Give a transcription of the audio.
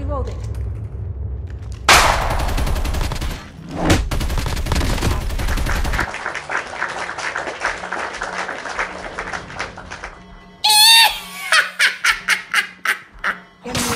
Reloading. Enemy